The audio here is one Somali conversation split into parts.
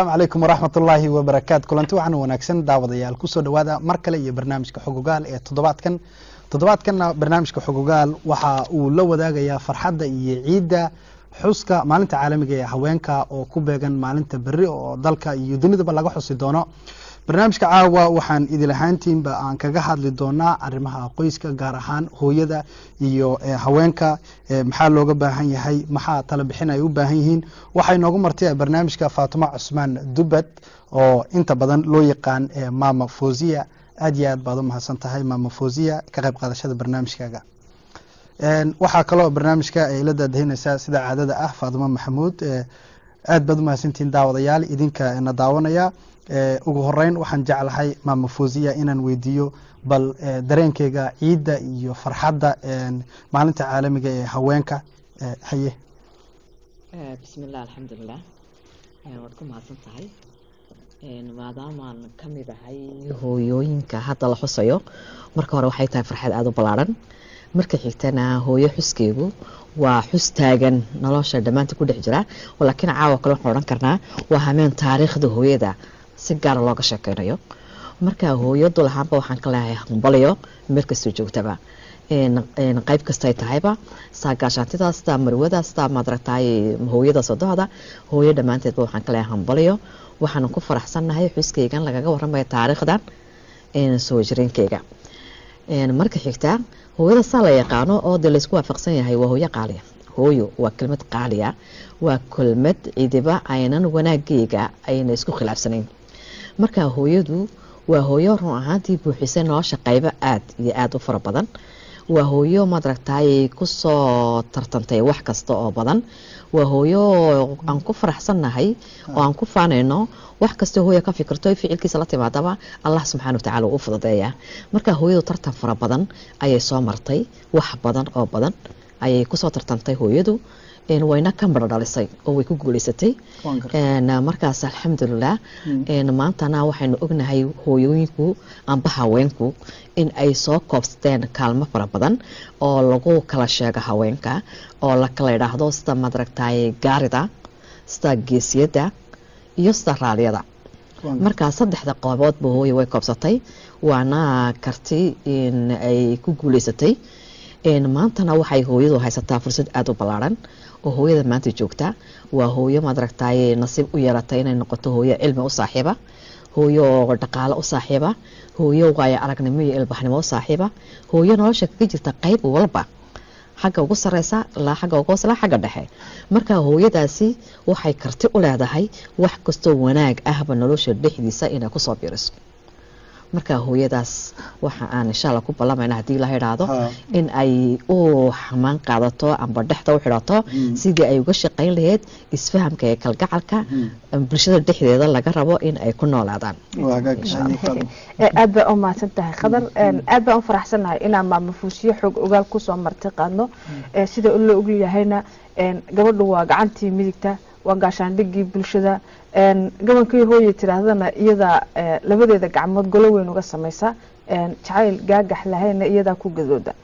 asalaamu calaykum waraxmat ullaahi wabarakaatu. Kulanti waxaana wanaagsan daawadayaal ku soo dhowaada mar kale iyo barnaamijka xogogaal ee toddobaadkan. Toddobaadkanna barnaamijka xogogaal waxa uu la wadaagayaa farxadda iyo ciidda xuska maalinta caalamiga ee haweenka oo ku beegan maalinta berri oo dalka iyo dunidaba laga xusi doono barnaamijka caawa waxaan idil ahaantiinba aan kaga hadli doonaa arrimaha qoyska gaar ahaan hooyada iyo haweenka. Maxaa looga baahan yahay? Maxaa tala bixin ay u baahan yihiin? Waxay noogu martay barnaamijka faatimo cusmaan dubad oo inta badan loo yaqaan mama fosiya aad iyo aad baad u mahadsan tahay mama fosiya ka qayb qaadashada barnaamijkaaga. Waxaa kaloo barnaamijka ay la daadahinaysaa sida caadada ah faatimo maxamuud aad baad u mahadsantihiin daawadayaal idinka na daawanaya. Ugu horeyn waxaan jeclahay maama fosiya inaan weydiiyo bal dareenkeyga ciidda iyo farxadda maalinta caalamiga ee haweenka. Haye. Bismillaah alxamdulilah waad ku mahadsan tahay. Maadaamaan ka mid ahay hooyooyinka hadda la xusayo marka hore waxay tahay farxad aada u ballaarhan marka xigtana hooyo xuskeegu waa xus taagan. Nolosha dhammaanta ku dhex jira laakiin caawa kale waxaan odhan karnaa waa hameen taariikhda hooyada. Si gaara looga sheekeynayo marka hooyadu lahaanba waxaan ka leeyahay hambaliyo meel kastoo joogtaba. Qayb kastay tahayba saa gaashaantida sidaa marwada sidaa maadaragtaay hooyada sodohda hooyo dhammaanteedba waxaan ka leeyahay hambaliyo ku faraxsannahay xuskaygan lagaga warramaya taariikhdan soo jireenkeyga. Marka xigtaa hooyada saa la yaqaano oo dee laysku waafaqsan yahay waa hooyo qaaliya hooyo waa kelmad qaaliya waa kelmad cidiba aynan wanaageyga ayna isku khilaafsanayn. Marka hooyadu waa hooyo run ahaantii buuxisay nolosha qaybo aad iyo aada u fara badan. Waa hooyo maadaragtaay ku soo tartantay wax kasta oo badan waa hooyo aan ku faraxsannahay oo aan ku faanayno wax kastoo hooya ka fikirto ficilkiisa la timaadaba allah subxaana wa tacala uu u fududeeyaa. Marka hooyadu tartan fara badan ayay soo martay wax badan oo badan ayay ku soo tartantay hooyadu. Wayna ka maro dhalisay oo way ku guuleysatay. Markaas alxamdulilah maantana waxaynu ognahay hooyooyinku amba haweenku in ay soo koobsateen kaalmo fara badan oo lagu kala sheego haweenka oo la kala idhaahdo sida madaragtay gaarida sida geesiyadda iyo sida raaliyada markaa saddexda qooboodba hooya way koobsatay waana karti in ay ku guuleysatay maantana waxay hooyadu haysataa fursad aada u ballaaran oo hooyada maanta joogta. Waa hooyo maadaragtaay nasiib u yeelatay inay noqoto hooyo cilmi u saaxiiba hooyo dhaqaalo u saaxiiba hooyo waayo aragnimo iyo ilbaxnimo u saaxiiba hooyo nolosha kaga jirta qayb walba. Xagga ugu sareysa ilaa xagga ugu hoosela xagga dhexe. Marka hooyadaasi waxay karti u leedahay wax kastoo wanaag ahba nolosha dhexdiisa inay ku soo biiriso marka hooyadaas waxa aan insha alla ku ballamayna haddii la idhaahdo in ay u xamaan qaadato amba dhexda u xidhato. Sidii ay uga shaqayn lahayd isfahamka ee kalgacalka bulshada dhexdeeda laga rabo in ay ku noolaadaan. Aad baa u mahadsan tahay khadar. Aad baan u faraxsannahay inaan maamafuusiyo xoog ogaal ku soo marti qaadno. Sida loo ogyahayna gabadhu waa gacantii midigta waa gaashaandhigii bulshada gabankii hooye tiraahdana iyada labadeeda gacmood golo weyn uga samaysa jacayl gaagax lahayna iyadaa ku gadooda.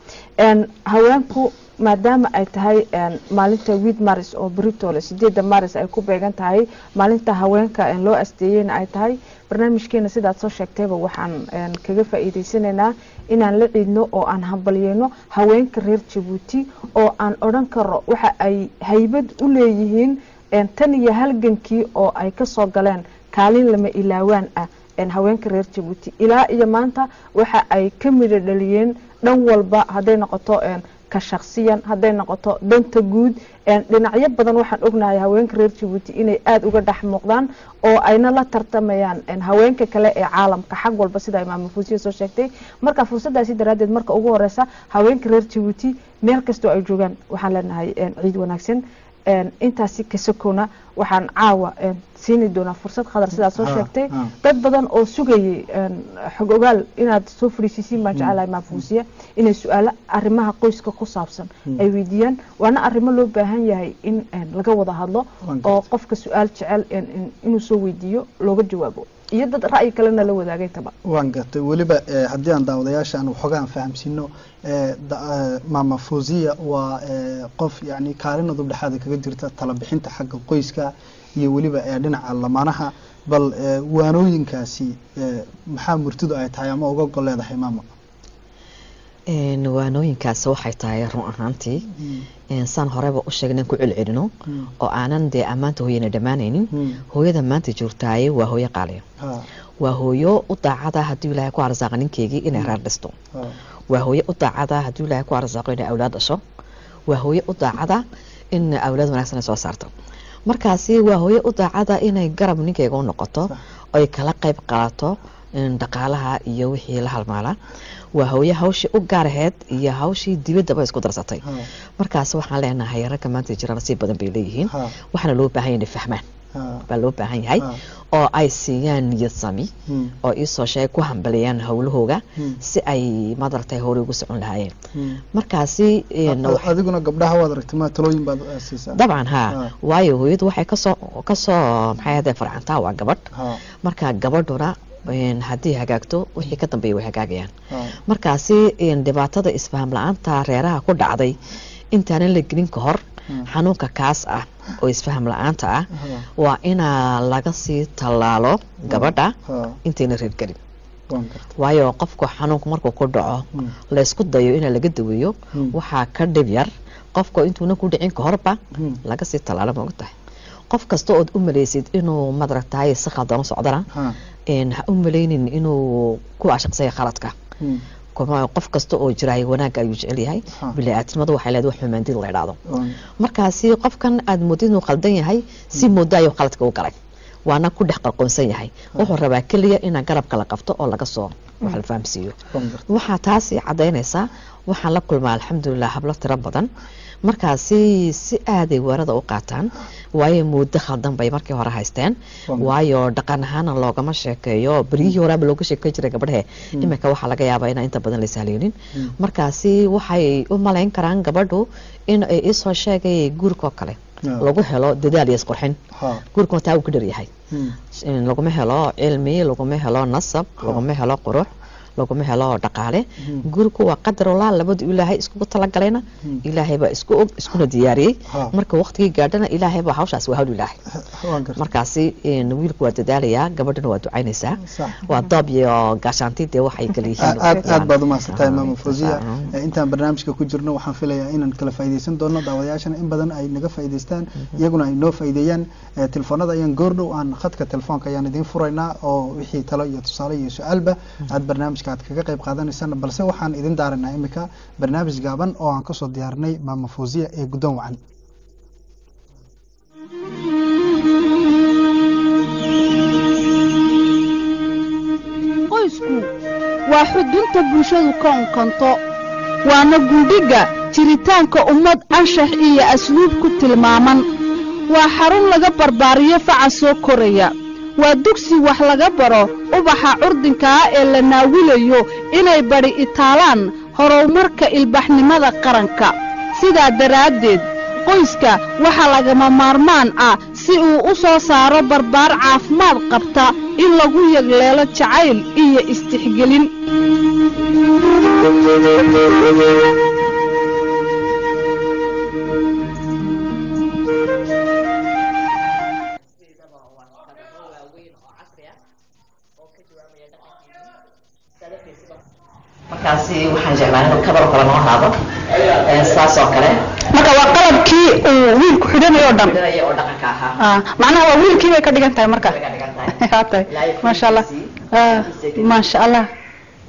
Haweenku maadaama ay tahay maalinta wiid maris oo britole sideeda maris ay ku beegan tahay maalinta haweenka loo asteeyeyna ay tahay barnaamijkeena sidaad soo sheegtayba waxaan kaga faa'iideysanaynaa inaan la ciidno oo aan hambalyeyno haweenka reer jabuuti oo aan odhan karo waxa ay haybad u leeyihiin tan iyo halgankii oo ay ka soo galeen kaalin lama ilaawaan ah. Haweenka reer jabuuti ilaa iyo maanta waxa ay ka midho dhaliyeen dhan walba hadday noqoto ka shaksiyan hadday noqoto danta guud. Dhinacyo badan waxaan ognahay haweenka reer jabuuti inay aada uga dhex muuqdaan oo ayna la tartamayaan haweenka kale ee caalamka. Xag walba sida imaam fuusiya soo sheegtay. Marka fursadaasi daraaddeed marka ugu horeysa haweenka reer jabuuti meel kastoo ay joogaan waxaan leenahay ciid wanaagsan intaasi kasakowna waxaan caawa siini doonaa fursad khadar sidaad soo sheegtay. dad badan oo sugayay xog ogaal inaad soo fariisiisiin baan jecelahay maafuusiya inay su'aalo arrimaha qoyska ku saabsan ay weydiiyaan. Waana arrimo loo baahan yahay in laga wada hadlo oo qofka su'aal jecel inuu soo weydiiyo looga jawaabo iyo dad ra'yi kalena la wadaagaytaba waan gartay weliba haddii aan daawadayaasha aan waxoogaan fahamsiino maama fosiya waa qof yani kaalin udub dhexaada kaga jirta talabixinta xagga qoyska iyo weliba dhinaca lamaanaha bal waanooyinkaasi maxaa murtidu ay tahay ama uga gol leedahay maama Een, waanooyinkaasi waxay tahay run ahaantii een, saan horeba u sheegnay ku celcelino. Mm. oo aanan dee ammaanta hooyana dhammaanaynin. Mm. hooyada maanta joogtaaye waa hooyo qaaliya. Waa hooyo u daacada hadduu ilaahay ku arsaaqa ninkeygii inay reer dhisto. Waa hooyo u daacada hadduu ilaahay ku arsaaqo inay awlaad dhasho. Waa hooyo u daacada in awlaad wanaagsan ay soo saarto. Markaasi waa hooyo u daacada inay garab ninkeyga u noqoto oy kala qayb qaadato dhaqaalaha iyo wixii la halmaala waa hooyo hawshii u gaaraheed iyo hawshii dibaddaba isku darsatay. Markaas waxaan leenahay ragga maanta jira nasiib badan bay leeyihiin. Waxaana loo baahan yahay inay fahmaan. Baa loo baahan yahay ha. oo ay siiyaan niyad sami Mm. oo iisoo sheeg ku hambaliyaan howlahooga Mm. si ay madaragtay hore ugu socon lahaayeen. Mm. markaasi wax- adiguna gabdhaha waad aragtay ma talooyin baad eh, siisaa dabcan haa waayo hooyadu waxay ka soo ka soo maxay ahde farcantaa waa gabadh. Marka gabadhuna haddii hagaagto wixii ka dambeeya way hagaagayaan. Ha markaasi dhibaatada isfaham la'aanta reeraha ku dhacday intaanan la gelin ka hor Mm. xanuunka kaas ah oo isfaham la'aanta ah ha waa inaa laga sii tallaalo gabadha ha intayna reer gelin. Waan gartay. Waayo qofku xanuunku markuu ku dhaco laysku dayo in laga daweeyo waxaa ka dhib yar qofka intuuna ku dhicin ka horba laga sii tallaalo ma ogtahay. Qof kasta ood u malaysid inuu madaragtahay si khaldan u socdana ha u malaynin inuu ku ashaqsaya khaladka qof kasta oo jiraay wanaagga ayuu jecel yahay Ha. bili-aadnimadu waxay leedahay wax xumaandid la idhaahdo markaasi qofkan aad moodid inuu khaldan yahay si moodo ayuu khaladka u galay waana ku dhex qalqoonsan yahay wuxuu rabaa keliya inaa garabka la qabto oo laga soo wax la fahamsiiyo waxaa taasi cadaynaysaa waxaan la kulmaa alxamdulilah hablo tiro badan markaasi si aaday weerada u qaataan waayo muddo khaldan bay markii hore haysteen. Waa waayo dhaqan ahaana loogama sheekeeyo. Beryihii horeaba looga sheekey jiray gabdhehe iminka waxaa laga yaabaa inaan inta badan la sahlaynin Mm. markaasi waxay u malayn karaan gabadhu in ay isoo sheegay guurkoo kale. Lagu helo dadaal iyo isqurxin. Guurkuna taa uu ka dharyahay laguma helo cilmi laguma helo nasab laguma helo qurux laguma helo dhaqaale. Mhm. gurigu waa qadar walaa labadu ilaahay iskugu talagalayna Mhm. ilaahay baa isku og iskuna diyaariyey. Marka waqtigii gaadhana ilaahay baa hawshaas waa hawl ilaahay markaasi wiilku waa dadaalayaa gabadhuna waa ducaynaysaa. Waa doob iyo gaashaanti dee waxay kala yihiin. Aad aad baad umahadsantahay maama fawziya. Ah. Eh, intaan barnaamijka ku jirno waxaan filayaa inaan kala faa'iidaysan doono daawadayaashana in badan ay naga faa'iidaystaan iyaguna ay noo faa'iideeyaan. Eh, telefoonada ayaan goordhow aan khadka telefoonka ayaan idiin furaynaa oo wixii talo iyo tusaale iyo su'aalba aad barnaamijka aad kaga qayb qaadanaysaan balse waxaan idin daaranaa imika barnaamij gaaban oo aan ka soo diyaarinay maama fawziya ee guddoon wacan. Qoysku waa xudunta bulshadu ka unkanto waana gundhiga jiritaanka ummad anshax iyo asluub ku tilmaaman. Waa xarun laga barbaariyo faca soo koraya waa dugsi wax laga baro ubaxa curdinka ah ee la naawilayo inay badhi itaalaan horumarka ilbaxnimada qaranka. Sidaa daraaddeed qoyska waxaa lagama maarmaan ah si uu u soo saaro barbaar caafimaad qabta in lagu yagleelo jacayl iyo istixgelin markaasi waxaan jeclaa inuu kabar kale noo haado saas oo kale marka waa qalabkii uu wiilku xidhanayo o dhan. dhiraya oo dhaqanka ahaa. Ah, macnaha waa wiilkii bay ka dhigan tahay marka. Way ka dhigan tahay. Haa tahay Ilaahay maasha allah. fadhigiisii, Ah, fadhigiisii. maasha allah.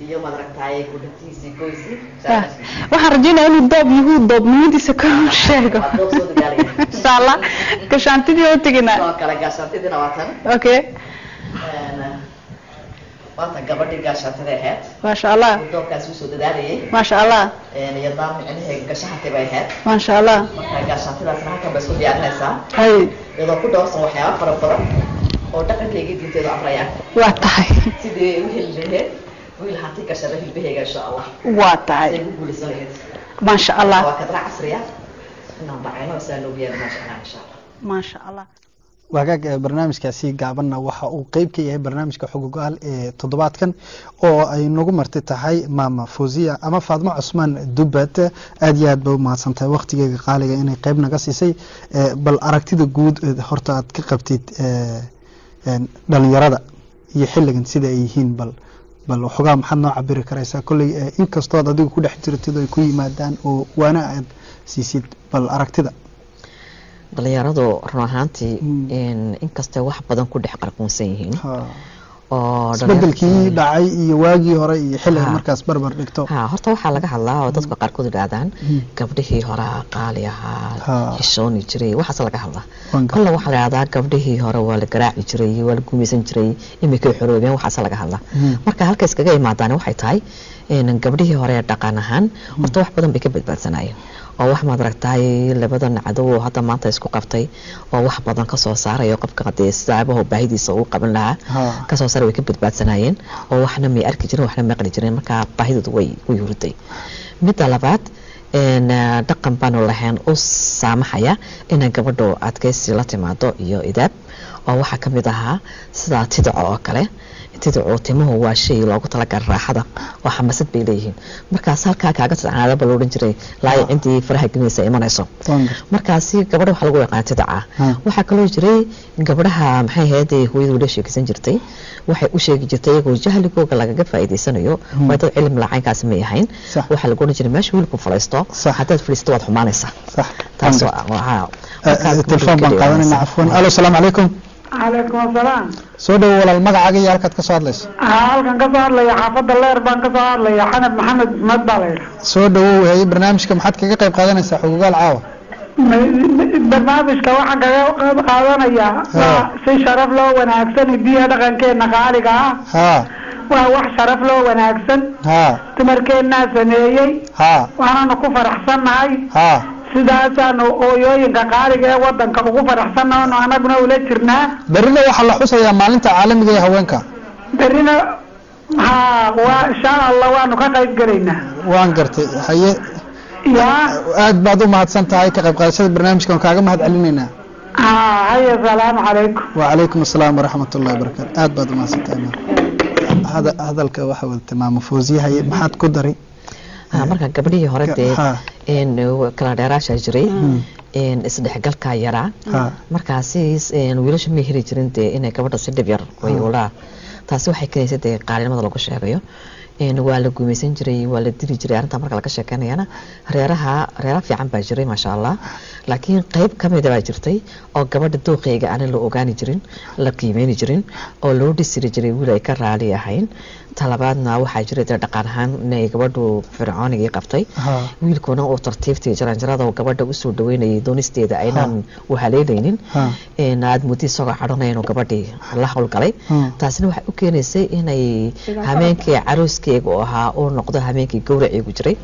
Iyo madaragtaay kudhantiisii goysi Ah, waxaan rajeynaya inuu doob yuhuu doobnimadiisa ka sheego. Waa doob soo dagaalaya. insha allah. Gashaantidii u tegina sidoo kale gaashaantidina waa tan. Okay. Een, waata gabadhii gaashaantada ahayd maasha allah doobkaasi usoo dadaalayay maasha allah Een, iyadaan micnaheega gashahantay bay ahayd maasha allah marka gaashaantidaasna halkan bay isku diyaarinaysaa hay iyadoo ku dhowrsan waxyaaba fara badan oo dhaqankayga diinteedu amrayaan waa tahay sidii u heli lahayd wiil hanti gashada hilbahayga insha allah waa siday tahay ku guulaysan lahayd maasha allah waa kadra casriya inaan bacayno isaa loogu yeero maasha allah insha allah maasha allah wagaag ee barnaamijkaasi gaabanna waxa uu qeyb ka yahay barnaamijka xogogaal ee toddobaadkan oo ay nagu marti tahay maama fawziya ama faadmo cusmaan dubbad aad iyo aad bay u mahadsantahay qaaliga inay qeyb naga siisay bal aragtida guud horta aad ka qabtid dhalinyarada iyo xilligan sida ay yihiin bal bal waxoogaa maxaad noo cabiri karaysaa? Kolley inkastood adigu ku dhex jirtid ay ku yimaadaan oo waana aad siisid bal aragtida dhalinyaradu run ahaantii Mm. in- inkastay wax badan ku dhex qarquunsan yihiin. Isbedelkii dhacay iyo waagii hore iyo xilligan Ha. markaas barbar dhigto. Horta waxaa laga hadlaa oo dadka qaarkood yidhaahdaan Mm. gabdhihii horaa qaali ahaa Ha. xishooni jiray waxaas laga hadlaa. Kolle waxaa la yidhahdaa gabdhihii hore waa la garaaci jiray waa la gumaysan jiray imikay xoroobeen waxaas laga hadlaa. Marka halka iskaga imaadaan waxay tahay gabdhihii hore dhaqan ahaan horta wax badan bay ka badbaadsanayeen oo wax maad aragtaay labadan cadow oo hadda maanta isku qabtay oo wax badan ka soo saarayo qofka dee saabaho baahidiisa uu qaban lahaa Ha. ka soo saaray way ka badbaadsanayeen oo waxna may arki jirin waxna maqli jirin marka baahidoodu way way hurday midda labaad dhaqan baanu lahayn u saamaxaya inay gabadhu adkaysi la timaado iyo idaab oo waxaa ka mid ahaa sida tidaco oo kale tidacu timuhu waa shay loogu talagala raaxada. Oo xamasad bay leeyihiin. Markaas halkaa kaaga tidcanaadaba la odhan jiray. Laaya intii faraha gelinaysa imanayso. Markaasi gabadha waxaa lagu yaqaan tidaca Ha. waxaa kaloo jiray gabdhaha maxay ahayd ee hooyadu la sheekaysan jirtay. Waxay u sheegi jirtay iyagoo jahligooga lagaga faa'iidaysanayo. Hmm. waa dad cilmi lacaynkaasi may ahayn. Waxaa lagu odhan jiray meesha wiilku fadhiisto haddaad fadhiisto waad xumaanaysaa. Sax. Taas waan gar- waxaa Eh, eh, telefoon baan qaadanayna cafwan alo asalaamu calaykum calaykum asalaam soo dhowo walaal magacaaga iyo halkaad ka soo hadlayso. Halkan ka soo hadlaya xaafadda leer baan ka soo hadlaya xanab maxamed maxmed baa la yidhi. Soo dhowow haye barnaamijka maxaad kaga qayb qaadanaysaa xogogaal caawa? Barnaamijka waxaan kaga qayb qaadanayaa waa si sharaf loo wanaagsan hidiya dhaqankeena qaaliga ah. Haa waa wax sharaf loo wanaagsan. Haa dumarkeennaa sameeyey. Haa waananu ku faraxsannahay. Haa sidaasaanu ooyooyinka qaaliga ee wadanka ugu faraxsanna oonu anaguna ula jirnaa berrina waxaa la xusayaa maalinta caalamiga ee haweenka. Berrina ha waa inshaa allah waanu ka qayb gelaynaa waan gartay haye. Ya aada baad u mahadsan tahay ka qayb qaadashada barnaamijka waan kaaga mahad celinaynaa ha haye asalaamu calaykum. Wacalaykum asalaam waraxmat ullahi wabarakaatu aada baad umahadsan tahay hadalka waxa wada tilmaamo foosyahaye maxaad ku daray marka gabdhihii hore dee een, kala dheeraasha jiray. Hmm. een, isdhexgalkaa yaraa Ha. markaasi een, wiilashu may heli jirin dee inay gabadha si dhib yar way taasi waxay keenaysa dee qaalinimada lagu sheegayo waa la gumaysan jiray waa la dili jiray arrintaa marka laga sheekeynayana reeraha reera fiican baa jiray maasha allah laakiin qayb ka mida baa jirtay oo gabadha dooqeyga aanan la ogaani jirin la qiimeyni jirin oo loo dhisiri jiray wiil ay ka raali ahayn. Talabaadna waxaa jiray dee dhaqan ahaan inay gabadhu fircoonigii qabtay. Wiilkuna uu tartiibtii jaranjarada gabadha u soo dhaweynayay doonisteeda aynaan u haleelaynin Ha. een aad muddo isagoo cadhanaya inuu gabadhii la howlgalay taasina waxay u keenaysay inay hameenkii caruuskeega uu ahaa uu noqdo hameenkii gowraciigu jiray.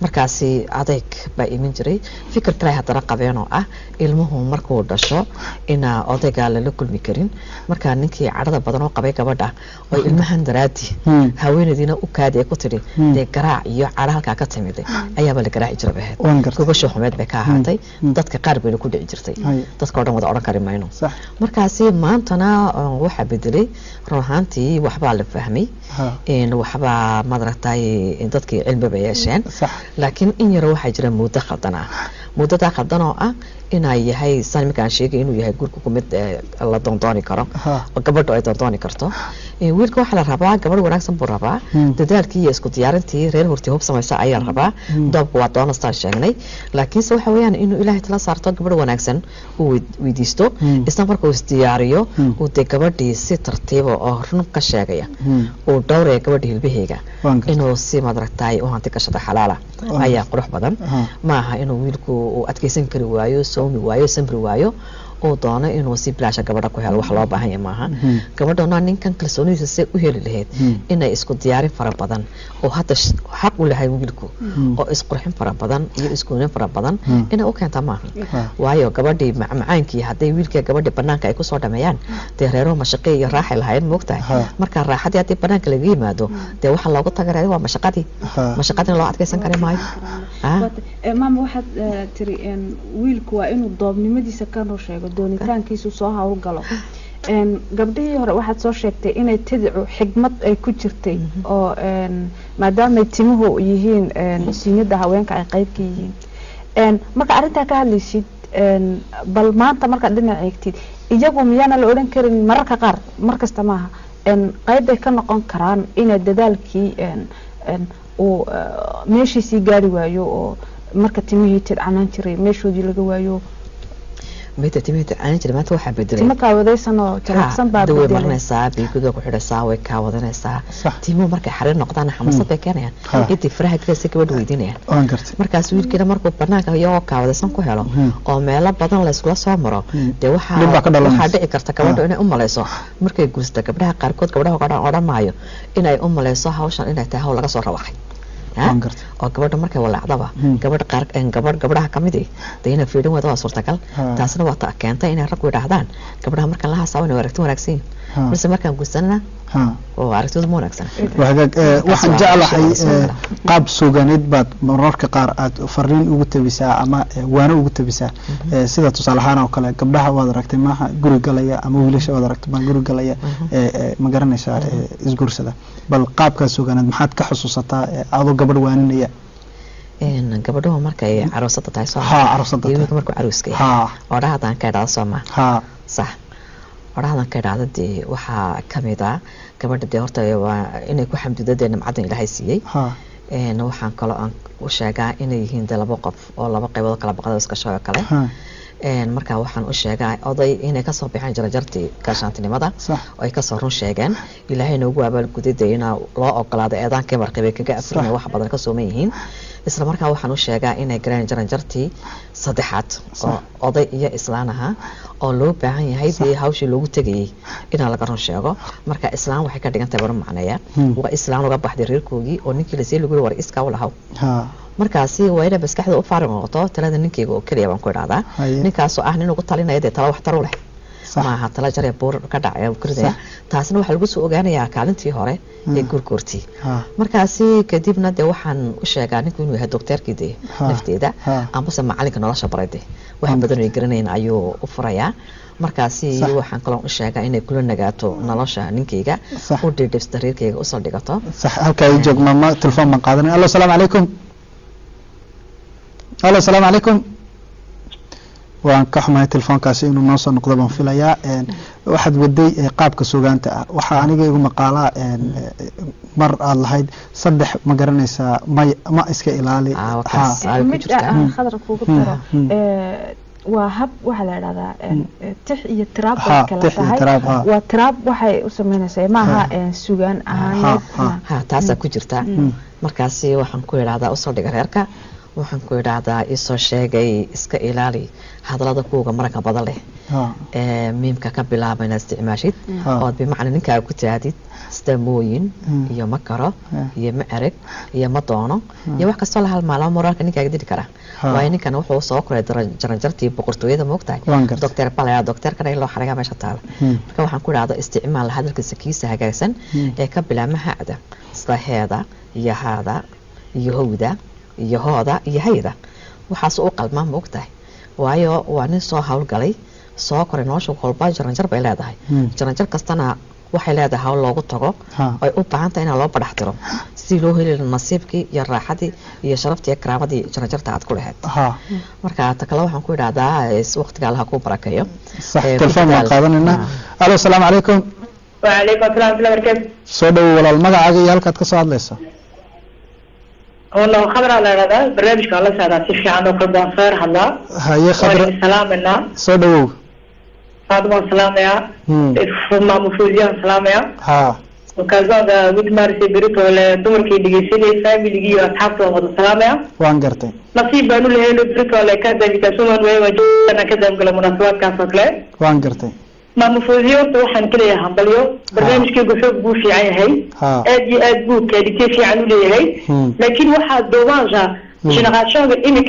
Markaasi adeyg baa iman jiray. Fikir kale haddana qabeen oo ah ilmuhu markuu dhasho inaa odayga lala kulmi karin markaa ninkii cadhada badan oo qabay gabadha oo ilmahan daraadi Hmm. haweenadiina u kaadi ay ku tidhi Hmm. dee garaac iyo cadho halkaa ka timiday ayaaba la garaaci jira gartay. Gogosha xumeed bay ka ahaatay. Hmm. dadka qaar bayna ku dhici jirtay. Dadka oo dhan wada odhan kari mayno. Markaasi maantana uh, waxaa bedelay run ahaantii waxbaa la fahmay waxbaa madaragtay dadkii cilmi bay yeesheen laakiin in yaro waxaa jira muddo khaldan ah muddadaa khaldan oo ah inay yahay saan iminkaan sheegay inuu yahay gurka ku mid eh, la doondooni karo. Oo gabadhu ay doondooni karto. Eh, wiilka waxaa la rabaa gabadh wanaagsan buu rabaa. Hmm. dadaalkii iyo isku diyaarintii reer hortii hub samaysa ayaa la rabaa. Hmm. doobka waa doonastaan sheegnay. Laakiinse waxa weeyaan inuu ilaahay tala saarto gabadh wanaagsan uu weyd- weydiisto. Hmm. isna markuu isdiyaariyo Hmm. uu dee gabadhii si tartiiba oo run ka sheegaya. Hmm. uu dhowraya gabadha hilbaheyga inuu si madaragtay u hanti gashada xalaala. Ayaa qurux badan. Ha. ma aha inuu wiilku uu adkeysan kari waayo soomi waayo samri waayo uu doono inuu si bilaasha gabadha ku helo wax loo baahan yahay maaha Mhm. gabadhana ninkan kalsoonidiisa se u heli lahayd Mhm. inay isku diyaarin fara badan oo hadda xaq u lahay wiilku Mhm. oo isqurxin fara badan iyo iskuunin fara badan inay u keenta maaha Ha. waayo gabadhii macmacaankii hadday wiilkii gabadhii banaanka ay ku soo dhameeyaan dee reeruhu mashaqe iyo raaxay lahayn moogtahay Ha. marka raaxadii haddii banaanka laga yimaado dee waxaa loogu tagareeday waa mashaqadii Ha. mashaqadina loo adkeysan kari maayo Ah. maama waxaad eh, tiri wiilku waa inuu doobnimadiisa ka noo sheego hawlgalo doonitaankiisu soo hawlgalo Een, gabdhihii hore waxaad soo sheegtay inay tadicu xigmad ay ku jirtay oo maadaamay timuhu yihiin sinyada haweenka ay qayb ka yihiin. Marka arrintaa ka hadlaysid bal maanta markaad dhinac eegtid iyagu miyaana la odhan karin mararka qaar markasta maaha een, qayb bay ka noqon karaan inay dadaalkii uu eh, meeshiisii gaari waayo oo marka timihii tidcanaan jiray meeshoodii laga waayo bedelay marinaysaa biiguda ku xidhaysaa way kaa wadanaysaa markay xariir noqdaan xamasad bay keenayaan. Intii faraha gelaysa gabadha weydiinayaan. Markaas wiilkiina markuu banaanka iyagoo kaawadaysan ku helo Hmm. oo meelo badan layskula soo maro Hmm. dee waxaa dhici karta gabadhu inay u malayso. Markay guursato gabdhaha qaarkood gabdhaha odhan odhan maayo inay u malayso hawshan inay tahay hawl laga soo rawaxay oo gabadha markay walaacdaba gabadh gabdhaha ka mid dee inay fiidhin wada waa suurtagal Ha. taasina waa ta keentay inay raggu yidhaahdaan gabdhaha markaan la hasaabo inay aragti wanaagsan. Balse markaan guursanana ha. oo aragtidooda ma wanaagsan. Waa hagaag eh, jeclahay eh, qaab suuganeed baad mararka qaar aad fariin ugu tabisaa ama eh, waano ugu tabisaa. Eh, sida tusaale ahaan oo kale gabdhaha waad aragtay maaha guri galaya ama wiilasha waad aragtay maa guri galaya eh, ma garanaysaa eh, isguursada. Bal qaabkaas suuganeed maxaad ka xusuusataa adoo gabadh waaninaya? Gabadhuhu markay caruusada tahay soo markuu caruuska yahay. Ha. Odhahadan ka idhaahdo soo ma ha. Sax odhahadan ka idhaahdo dee waxaa ka mid ah. Gabadha dee horta inay ku xamdido dee nimcadan ilaahay siiyey. Waxaan kaloo aan u sheegaa inay yihiin dee laba qof oo laba qaybood oo kala baqada iska shoo kale. Ha. Een, marka waxaan u sheegaa oday inay ka soo bixeen jarajartii gaashaantinimada sax. Oo ay ka soo run sheegeen. Ilaahayna ugu abaalguday dee inaa loo ogolaado eedaankii marqabay kaga afrinaya wax badan ka sooman yihiin isla markaa waxaan u sheegaa inay galeen jaranjartii saddexaad oo oday iyo islaan ahaa oo loo baahan yahay dee hawshii loogu tegayey inaa laga run sheego. Marka islaan waxay ka dhigan tahay baru macneeya. Hmm. waa islaan uga baxday reerkoogii oo ninkii la sii lagu war lahaw. Ha. Markaasi waa inay maskaxda u faarig noqoto talada ninkeyga oo keliya baan ku idhahdaa ninkaasoo ah nin ugu talinaya dee tala waxtar u leh maaha tala jaree buur ka dhacay kuridaya taasna waxaa lagu soo ogaanayaa kaalintii hore ee Hmm. gurguurtii markaasi kadibna dee waxaan u sheegaa ninku inuu yahay dokteerkii dee nafteeda Ha. ambase macalinka nolosha baray dee. Wax badan ay garanayn ayuu u furayaa. Markaasi waxaan kaloo u sheegaa inay kula nagaato nolosha ninkeyga. Sax. u dhidhibsta reerkeyga u soo dhigato. Sax halkaa ii joog maama telefoon baan qaadanay allo asalaamu calaykum allo asalaamu calaykum waan ka xumahay telefoonkaasi inuu noo soo noqdo baan filayaa waxaad waday qaabka sugaanta ah. Waxaa aniga igu maqaalaa een, mar aad lahayd saddex ma garanaysaa may ma iska ilaali. Ah, waa Hmm. daro Hmm. ee, waa hab waxaa la idhahdaa tix iyo tiraab bay kala tahay. waa tiraab waxay u sameynaysaa maaha sugaan ahaaneed taasaa ku jirta Mm. markaasi waxaan ku idhaahdaa u soo dhiga reerka waxaan ku idhaahdaa isoo sheegay iska ilaali hadalada kuwga maranka badan leh. Miimka ka bilaaba inaad isticmaashid ood bimacna ninkaaga ku tirahdid sida mooyin Mm. iyo ma karo iyo ma ereg iyo ma doono iyo wax kastoo la halmaala moraalka ninkaaga dili kara. Ha. waayo ninkan wuxuu soo koray jaranjartii boqortooyada moogtahay. Doctor balaya doctorkana in loo xarigaa meesha taala. Hmm. marka waxaan ku idhahda isticmaal hadalkiisa kiisa hagaagsan Hmm. ee ka bilaabma hada sida heeda iyo haada iyo howda iyo hooda iyo hayada. Waxaas u qalmaa ma ogtahay. Waayo waa nin soo howlgalay soo koray nolosha walba jaranjar bay leedahay. Hmm. Jaranjar kastana waxay leedahay hawl loogu tago. Ay u baahantah inaa loo badax tiro sidii loo heli nasiibkii iyo raaxadii iyo sharaftii karaamadii jarajarta aad ku laheyd marka ta kale waxaan ku idhahdaa waqtigaa laha kuu barakeeyo. Eh, telefoon waan qaadanayna. Alo asalaamu calaykum waalaykum asala barkatu soo dhawo walaal magacaaga iyo halkaad ka soo hadlaysa والله خبر على هذا. برنامجك الله سعد سيفي عنده قبضة خير هلا. هيا خبر. السلام لنا صدو فاطمة السلام يا. إيه، فما مفوزية السلام يا. ها. وكذا ويد مارسي بريتو لدمر كي دقي سيدي فامي لقي أصحابته وهذا السلام يا. وان قرتي نصيب بانو لهيلو بريتو في بكاسوما ويواجه أنا كذا مقلا مناسبات كاسوك لي. وان قرتي maamufoodiyonta waxaan ka leeyahay hambalyo. Barnaamijkeyga xoog buu fiican yahay. Aad iyo aad buu kaalite fiican uleeyahay hmm. laakiin waxaa dowaansa jinaqaashada hmm. imik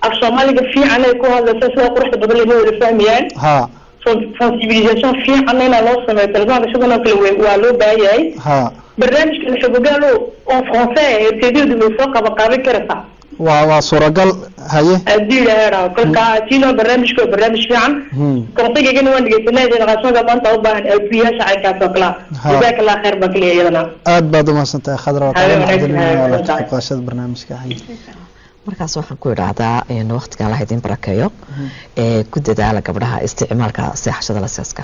af soomaaliga fiican ay ku hadlaysa sidaa quruxda badan lama wada fahmayaan. Sensibilisation fiican inaa loo sameeyo telefoonka sidanoo kale waa loo baahan yahay. Barnaamijkan xogogaalo oo francais ee ujeediyadu way soo qabaqaabin karaysa karaysaa waa waa suuragal haye. Haddii ilaahayna kolka tiino barnaamijka waa barnaamij fiican Hmm. konsigaygana waan dhegeysanay dhaqaashada maanta u baahan alfiyaasha caynkaas oo kala jazaak allah khayr baan kaliya iyadana. Aad baad umahadsan tahay khadra qaadashada barnaamijka haye. Markaas waxaan ku idhaahdaa in waqtigan la haydin barakeeyo ee ku dadaala gabdhaha isticmaalka seexashada laseeska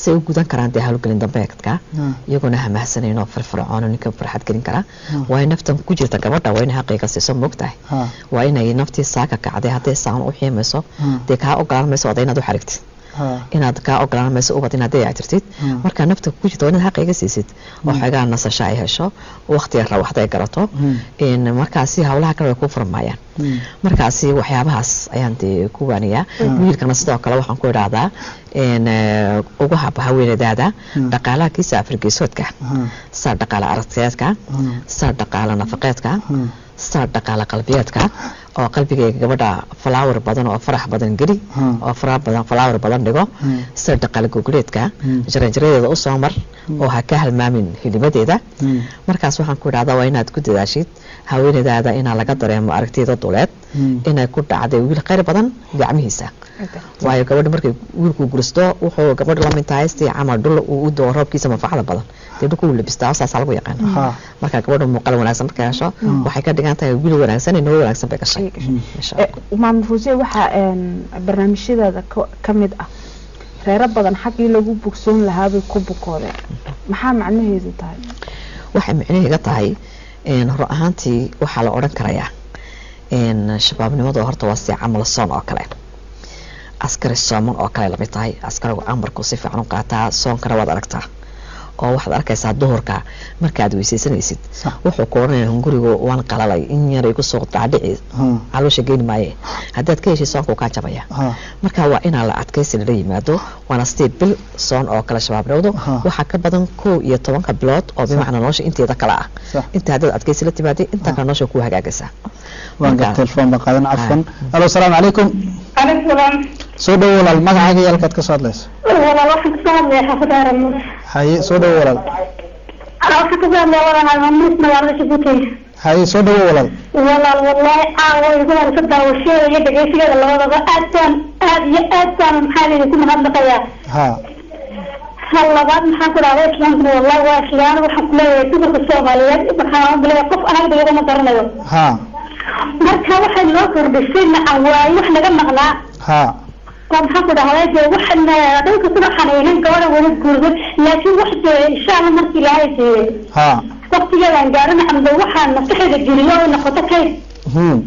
si ay u gudan karaan dee hawlgelin dambeedka iyagoona hamahsanayn oo firfircoon oo ninka farxad gelin kara. Waa in naftan ku jirta gabadha waa inay xaqiiqa siiso moogtahay Ha. waa inay naftii saaka kacday hadday saan u xiimayso dee kaa ogolaan mayso oday inaad u xarigtid. Inaad kaa ogolaan mayso ubad inaad dayactirtid Hmm. marka nafta ku jirta waa inaad xaqiiga siisid. Oo xoogaa nasasho ay hesho waqtiga rawaxda ay garato. Markaasi hawlaha kale way ku furmayaan. Hmm. markaasi waxyaabahaas ayaan dee ku waaniyaa. Wiilkana sidoo kale waxaan ku idhaahdaa eh, ugu hab haweenadaada dhaqaalaha kiisa afrigeesoodka Hmm. saa dhaqaala aragtiyeedka Hmm. saa dhaqaala nafaqeedka. Hmm. saa dhaqaala qalbiyeedka oo qalbigayga gabadha flower badan oo farax badan geli Hmm. oo farax badan dhigo Hmm. saa dhaqaala gogoleedka Hmm. jaranjaradeeda u soo mar oo ha ka halmaamin hilibadeeda markaas waxaan ku idhahdaa waa inaad ku dadaashid haweenadaada inaa laga dareemo aragtiyada duleed. Inay ku dhacday wiil khayr badan gacmihiisa. Waayo gabadha markay wiilku guristo wuxuu gabadha la mid tahay si camal dhul uu u doo roobkiisa manfacada badan. Dee dhulku uu labistaa saasaa lagu yaqaan marka gabadha muuqaal wanaagsan markay hesho waxay ka dhigan tahay wiil wanaagsan iyo wanaagsan bay gashay maama fuuse waxaa barnaamijyadeeda ka- ka mid ah. Reero badan xaggii lagu bogsoon lahaabay ku bukoodeen maxaa macnaheedu tahay? Waxay micnaheega tahay hor ahaantii waxaa la odhan karayaa shabaabnimadu horta waa si camal soon oo kale. Askari sooman oo kale la mid tahay. Askarigu amarku si fiican u qaataa. Soonkana waad aragtaa oo waxaad arkaysaa duhurka. Markaad weysaysanaysid wuxuu ku odhanaya hungurigu waan qalalay in yar igu soo dhaadhici Hmm. caloosha geeni maaye. Haddaad ka heshid soonku kaa jabaya. Marka waa inaa la adkaysi lala yimaado waana sidii bil soon oo kale shabaabnimadu Aha. waxaa ka badan kow iyo tobanka bilood oo bimacnaa nolosha inteeda kale ah. Inta haddaad adkaysi la timaaday inta kale nolosha ku hagaagaysaa telefoon baan qaadan cafwan. Alo asalaamu calaykum soo dhowo walaal magacaaga iyo halkaad ka soo hadlayso haye soo dhowo walaal. Haye soo dhowo walaal. Walaal wallahi caawa igu horeysa daawasheeda iyo dhegeysigeeda labadaba aad baan aad iyo aad baan maxaa ku mahadnaqayaa ha. Hal labaad maxaan ku dhahday islaamkuna wallahi waa islaan waxaan kuleeyahay dumarka soomaaliyeed waxaan bileeyahay qof anaga iyada ma garanayo. Ha. Marka waxay noo kordhisay nacan wax naga maqnaa ha oo maxaan ku dhahday dee waxan dhanka kuna xanuunin gabadha weli guursan laakiin wax dee insha allah markii ilaahay siiyey ha waqtigeedaan gaarin xamdo waxaan maskaxda geliyo oo noqoto kayd hmm.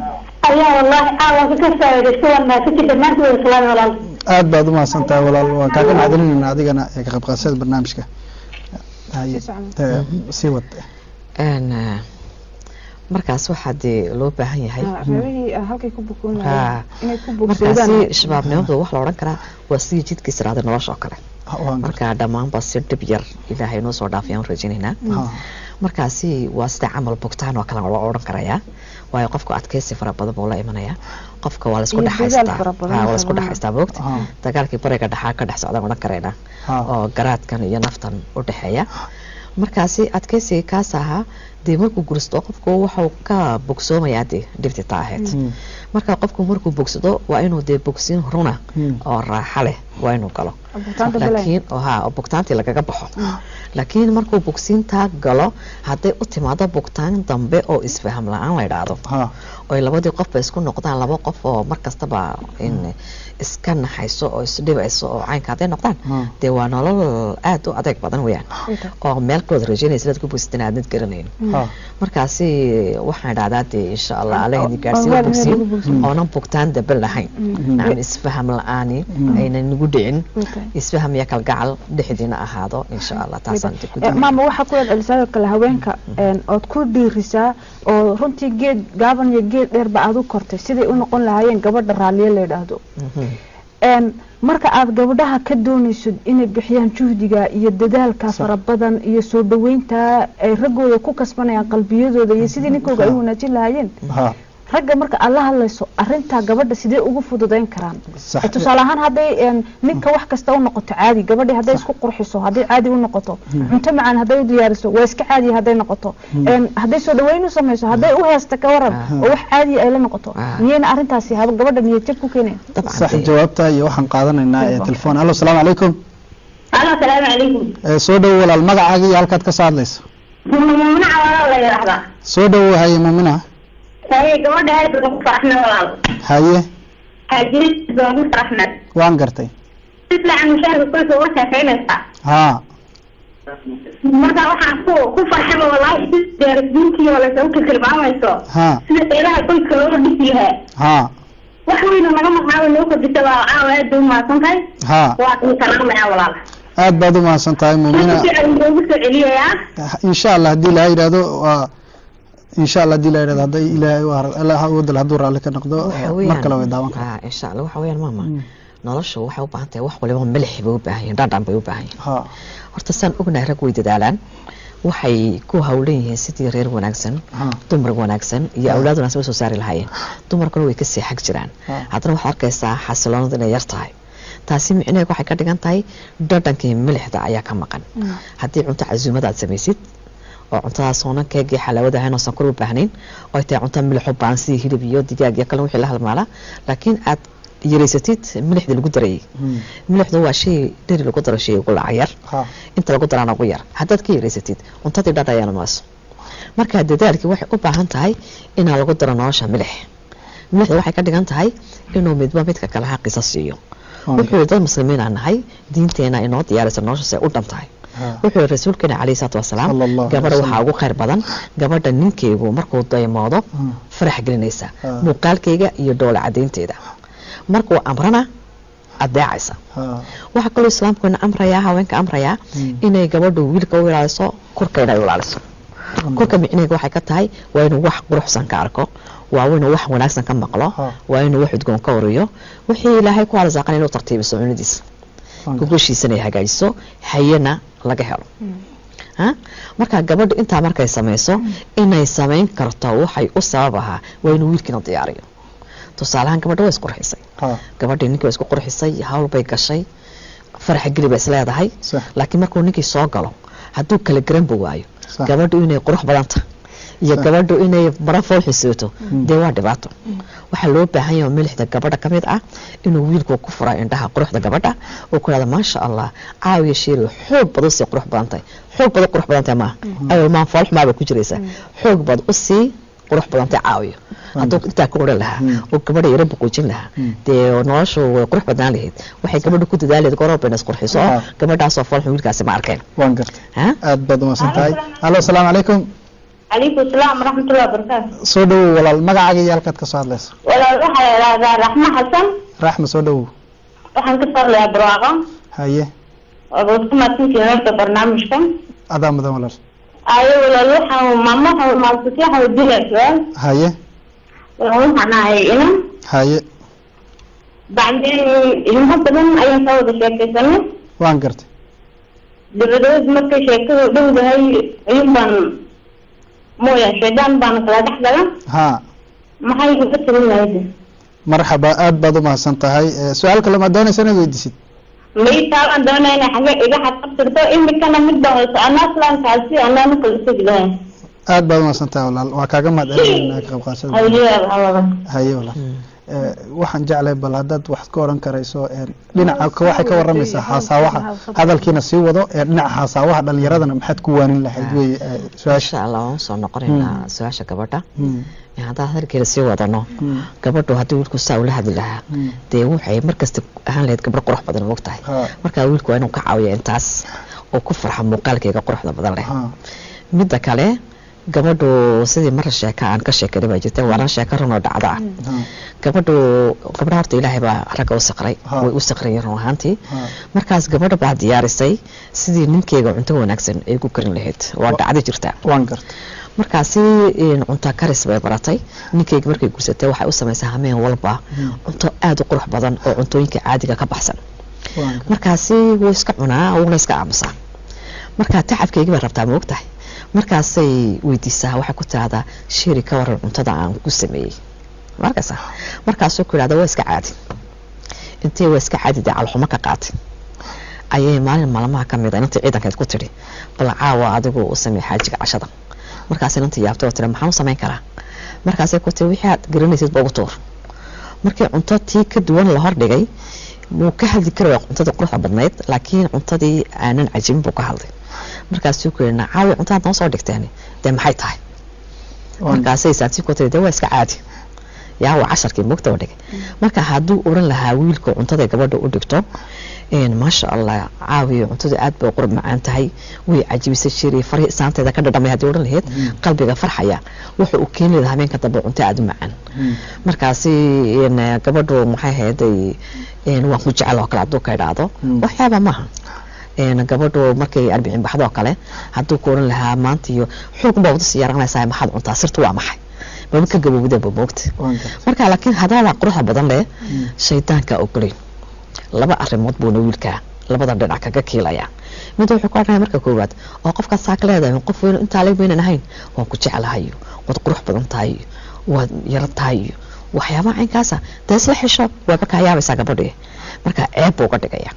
ayaa wallahi caawa ka faa'iidaystay waan mahadsanti dhammaantood wada salaami walaal aad baad umahadsan tahay walaal waan kaaga mahadcelinayna adigana ee ka qayb qaadashada barnaamijka sii wad markaas waxaa dee loo baahan yahay ah, markaasi shabaabnimadu wax la odhan karaa waa sidii jidkiisa raada nolosha oo kale. Marka dhammaanba si dhib yar ilaahay noo soo dhaafayaan rajaynaynaa. Ha. markaasi waa sida camal bogtaan oo kale loo odhan karayaa. Waayo qofka adkeysi fara badan buu la imanaya. Qofka waa la isku dhexaystaa dhexaystaa moogta Ha. dagaalkii bariga dhexaa ka dhex socdaan odhan karaynaa Ha. oo garaadkan iyo naftan u dhexeeya markaasi adkeysiga kaas ahaa dee markuu guristo qofku wuxuu ka bogsoomayaa dee dhibti taa ahayd Mm. marka qofku markuu bogsado waa inuu dee bogsiin runa Mm. oo raaxa leh waa inuu galo laakiin oo haa oo bogtaantii lagaga baxo laakiin markuu bogsiintaa galo hadday u timaado bogtaan dambe oo isfaham la'aan la idhaahdo ha. Oy labadii qofba isku noqdaan laba qof oo mar kastaba in iska naxayso oo isdhibayso oo caynka hadday noqdaan Mm. dee waa nolol aad u adeeg badan weeyaan. Oo meel kalood rajaynaysa inaad ku bogsatana aadnad garanayn. Ha. markaasi waxaan idhahdaa dee insha allah alla idin oo gaarsiiyo bogsiin. oonan bogtaan dambe lahayn. Nacam isfaham la'aani aynan nagu dhicin. Isfaham iyo kalgacal dhexdiina ahaado insha allah taasaan ku Eh, maama waxaa ku celcelisaa kale haweenka een, ood ku dhiirisaa oo runtii geed gaaban iyo geed dheerba aad u kortay siday u noqon lahaayeen gabadha raalliye la yidhaahdo. Een, marka aad gabdhaha ka doonayso inay bixiyaan juhdiga iyo dadaalka fara badan iyo soo dhaweynta ay raggooda ku kasbanayaan qalbiyadooda iyo sidii ninkooga ay u wanaajin lahaayeen ha. Ragga marka aad la hadlayso arintaa gabadha sidee ugu fududayn karaan. Eh, tusaale ahaan hadday ninka wax kasta u noqoto caadi gabadhii hadday isku qurxiso hadday caadi u noqoto cunto macaan hadday u diyaariso waa iska caadi hadday noqoto. Een, hadday soo dhaweyn u samayso hadday u heesta ka waran oo wax caadi ay la noqoto. Ah. miyayna arintaasi haba gabadha niyad jab ku keenayn dabcan. Sax jawaabta iyo waxaan qaadanaynaa ee telefoon. Allo asalaamu calaykum alo asalaamu calaykum Ee, soo dhowo walaal magacaaga iyo halkaad ka soo hadlayso mumnaca walaal la yidhaahdaa soo dhowo haye muumina haye gabadha baan ku faraxna walaal haye haajiri baan ku faraxna waan gartay si fiican mushaarka kulka uga sheekaynaysaa haa marka waxaan ku ku farxaba wallaahi si deerdiintii oo laysagu tiltilmaamayso haa sida qeybaha qoyska looga dhisi lahaa haa wax weyna naga maqnaaba noo kordhisa waa caawa aad bay umahadsan tahay haa waa kuu salaamaya walaal aad baad u mahadsan tahay muumina insha allah haddii ilahay yidhaahdo waa insha allah haddii ilahay yidhahdo hadday ilaahay hadduu raalli ka noqdo mar kale way daawan kartaa Ah, insha allah waxa weeyaan maama. Noloshu waxay u baahan tahay wax waliba milix bay u baahan dhadhan bay u baahan horta saan ognahay rag way dadaalaan. Waxay ku hawlan yihiin sidii reer wanaagsan dumar wanaagsan iyo awlaad wanaagsan way soo saari lahaayeen. Dumarkuna way ka sii xag jiraan. Haddana waxaad arkaysaa xasiloonada inay yar tahay. Taasi micnaheedu waxay ka dhigan tahay dhadhankii milixda ayaa ka maqan. Haddii cunto casuumada aad samaysid oo cuntadaas oonan keegii xalaawada ahayn oo sonkor u baahnayn oo ay tahay cunto milix u baahan sidii hilib iyo digaag iyo kale wixii la halmaala laakiin aad yaraysatid milixda lagu darayay Hmm. milixdu waa shay dheri lagu daro shay ugu lacag yar. Inta lagu daraan ugu yar. Haddaad ka yaraysatid cuntadii dhadha ayaana mayso marka dadaalkii waxay u baahan tahay inaa lagu daro nolosha milix. Milixda waxay ka dhigan tahay inuu midba midka kale xaqiisa siiyo. Wuxuu dad muslimiin aan nahay diinteena inoo diyaarisa noloshaas ay u dhan tahay wuxuu rasuulkeena calayhi salaatu wasalaam gabadha waxaa ugu khayr badan gabadha ninkeygu markuu daymoodo Hmm. farax gelinaysa muuqaalkayga iyo dhoola cadaynteeda markuu amrana adeecaysa waxaa kaloo islaamkeena amrayaa haweenka amrayaa Mm. inay gabadhu wiilka u ilaaliso kurkeena ay ilaaliso. Kurka micnaheedu waxay ka tahay waa inuu wax quruxsan ka arko waa inuu wax wanaagsan ka maqlo waa inuu wax udgoon ka wariyo wixii ilaahay ku arsaaqan inuu tartiibiso cunadiisa. Gogoshiisana ay hagaajiso hayana laga helo. Ha? Marka gabadhu intaa markay samayso inay samayn karto waxay u sabab ahaa waa inuu wiilkiina diyaariyo. Tusaalahaan gabadha way isqurxisay gabadhii ninkii way isku qurxisay hawl bay gashay faraxa geli bay isleedahay sax laakiin markuu ninkii soo galo hadduu kala garanba waayo Sax. gabadhu inay qurux badanta iyo gabadhu inay bara fool xisooto dee waa dhibaato. Waxaa loo baahan yahay oo milixda gabadha ka mid ah inuu wiilku ku fura indhaha quruxda gabadha oo ku dhahda maasha allah caawiya shiiri xoog bad u sii qurux badantahay xoog bad u qurux badantahay maaha awal maan fool xumaaba ku jiraysa. Xoog bad u sii qurux badantay caawiyo. Hadduu intaa ku odhan lahaa oo gabadha yaro buquujin lahaa. Dee noloshu way qurux badnaan lahayd. Waxay gabadha ku dadaaleed goroob bayna isqurxiso oo gabadhaasoo foolxun wiilkaasi ma arkeen. Waan gartay. Aad baad umahadsan tahay. Allo asalaamu calaykum calaykum salaam waraxmatullahi wabarakaatu soo dhowow walaal. Magacaaga iyo halkaad ka soo hadlayso walaal waxaa la idhaahdaa raxmo xasan. Raaxma soo dhowow waxaan ka soo hadlayaa barwaaqo haye waaba isku mahadsantihiin barnaamijka. Adaa mudan walaal ayo walaal waxaan maamo waxaa maalsati waxaa wadiinaya su'aal haye walaal. Waxaan ahay inan haye bacdeen ilmo badan ayaan soo wada sheekaysanay. Waan gartay. Dabadeed markay sheekadu dhowdahay ayuun baan mooya shaydaan baana kala dhex gala haa maxay iga talin lahayd marxaba aad baad umahadsan tahay. Eh, su'aal kale maad doonaysa inaad weydiisid maytaalaan doonaya inay xagga iga xadqabtirto imikana mid baan wada soconaa islaamkaasi anaana kala tegi lahayn aad baad umahadsan tahay walaal. Waa kaaga mahad celinayna ka qayb qaadashada haye walaal. Eh, waxaan jeclahay bal haddaad wax ka oran karayso eh, dhinaca waxay ka waramaysaa xaasaawaha hadalkiina sii wado ee dhinaca xaasaawaha dhalinyaradana maxaad ku waanin lahayd wey eh, su'aasha? insha allah waan soo noqonaynaa su'aasha gabadha. Hmm, haddaan hadalkeeda sii wadano hmm, gabadhu haddii wiilku saa ula hadli lahaa hmm. dee waxay markasta ahaan lahayd gabdho qurux badan og tahay Ha, marka wiilku waa inuu ka caawiyo intaas oo ku farxa muuqaalkeyga quruxda badan leh. Midda kale gabadhu sidii mar sheeka aan ka sheekanay baa jirta waana sheeko run oo dhacdo ah ha, gabadhu gabdha horta ilaahay baa ragga u saqray way u saqrayeen run ahaantii. Ha. markaas gabadha baa diyaarisay sidii ninkeyga cunto wanaagsan ay ku karin lahayd waa dhacdo jirta. waan gartay. Markaasi een, cunto karis bay baratay ninkeyga markay guursatay waxay u samaysaa hameen walba. Cunto aada u qurux badan oo cuntooyinka caadiga ka baxsan. Markaasi wuu iska cunaa wuuna iska aamusaa. Markaa tacabkeygii bay rabtaa ma ogtahay markaasay weydiisaa waxay ku tiraahdaa shiri ka waran cuntada aan ku sameeyey. Markaysa markaasuu ku yidhahda waa iska caadi. Intee waa iska caadi calxumo ka qaatay. Ayay maalin maalmaha ka mid a inantii ciidankeed ku tidhi bal caawa adigu u samey xaajiga cashada. Markaas inantii yaabtay oo tiri maxaan u samayn karaa? Markaasay ku tiri wixii aad garanaysid ba ugu tuur. Markii cunto tii ka duwan la hordhigay wuu ka hadli kari waa cuntadii quruxda badnayd laakiin cuntadii aanan cajibin buu ka hadlay markaasuu ku yidhi nacaawi cuntaad noo soo dhigteen dee maxay tahay markaasay saabtii ku tiri dee waa iska caadi yaa waa casharkii mugta u dhigay marka hadduu oran lahaa wiilka cuntada gabadha u dhigto maasha allah caawiyo cuntadu aad bay qurub macaan tahay way cajibisa jiray farhi saanteeda ka dhadhamay haddii odhan lahayd qalbiga farxaya wuxa uu keeni lahaa habeenka dambe cunto aad u macaan markaasi gabadhu maxay hayday waan ku jecel oo kale hadduu ka idhaahdo waxyaaba maaha gabadhu markay arbicin baxdo oo kale hadduu ku odhan lahaa maanta iyo xoogun baa wada siyaaranaysaa maxaad cuntaa? Sirtu waa maxay? Maba ka gabowdaba moogta marka laakiin hadalaa quruxda badan leh shaydaanka ogolay. Laba arrimood buuna wiilkaa labada dhinac kaga kiilaya mid wuxuu ka odhanaya marka koowaad oo qofkaas saa ka leedahay qof weyn intaa leg weynan ahayn waan ku jecelahay iyo waad qurux badan tahay iyo waad yaro tahay iyo waxyaabaha caynkaasa. Dee isla xisho waaba kaa yaabaysaa gabadhii. Marka ceeb buu uga dhigaya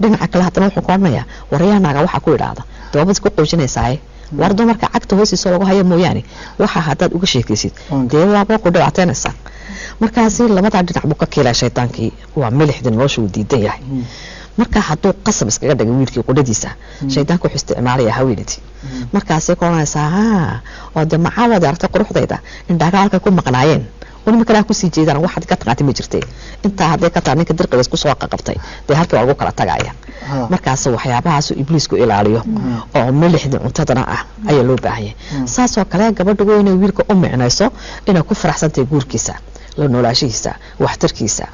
dhinaca kale haddana wuxuu ka odhanayaa waryaanaaga waxaa ku idhaahda dawaabad isku qoojinaysaaye war dumarka cagta hoostiisa lagu hayo mooyaane. Waxa haddaad uga sheekaysid. Dee waaba ku dhibaataynaysaa markaasi labadaa dhinac buu ka kiilaya shaydaankii waa milixdii nolosha uu diidan yahay. Marka hadduu qasab iskaga dhigay wiilkii qudhadiisa shaydaanka wuxuu isticmaalaya haweenaydii markaasay ka odhanaysaa ha oo dee macaawada aragtay quruxdayda. Indhaaga halkay ku maqnaayeen weliba kalaa ku sii jeedaan waxaad ka taqaantay ma jirtay intaa hadday ka tahay ninka dirqiga isku soo qaqabtay dee halkii waa lagu kala tagaya. Markaas waxyaabahaasu ibliisku ilaaliyo. Oo milixdii cuntadana ah ayaa loo baahanyay saasoo kale gabadha waa inay wiilka u micnayso inay ku faraxsantahay guurkiisa la noolaashihiisa waxtarkiisa